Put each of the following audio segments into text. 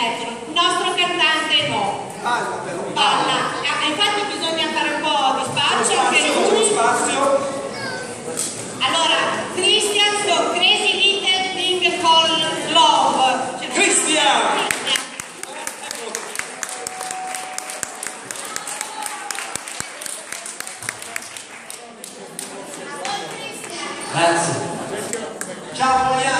Ercole, il nostro cantante no. Balla però. Balla. Ah, infatti bisogna fare un po' di spazio. Spazio, lui... spazio. Allora, Christian, so Crazy Little Thing Called Love. Cioè, Christian! Grazie. Ciao Maria.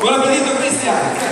Buon appetito cristiano!